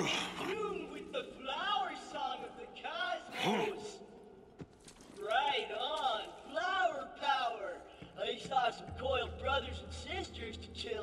With the flower song of the cosmos. Right on, flower power. I saw some coiled brothers and sisters to chill.